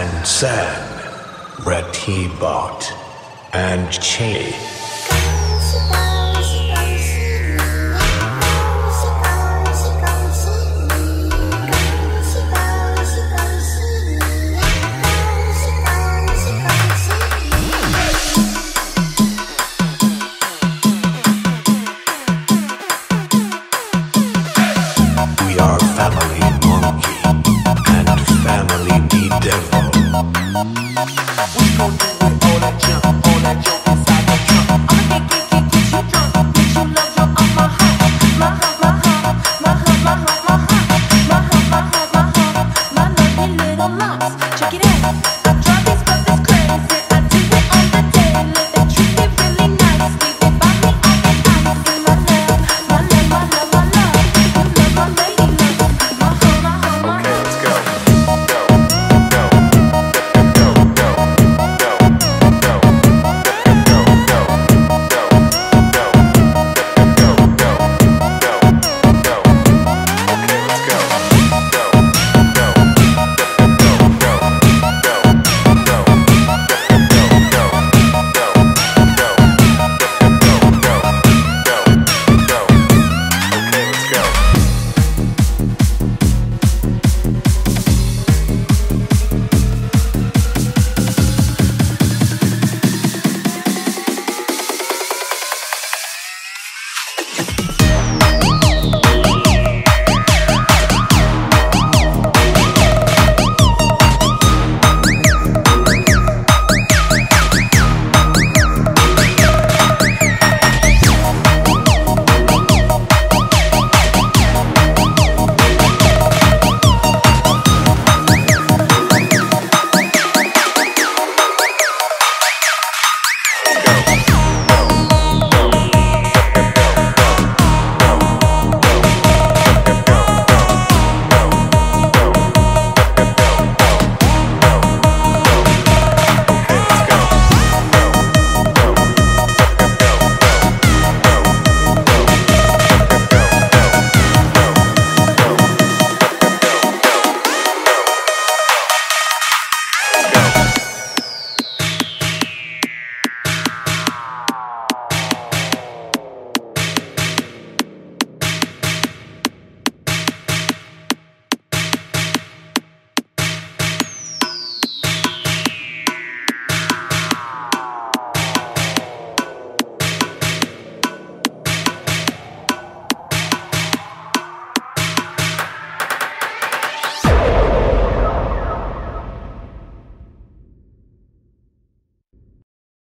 and San, Ratibat, and Chase. Check it out.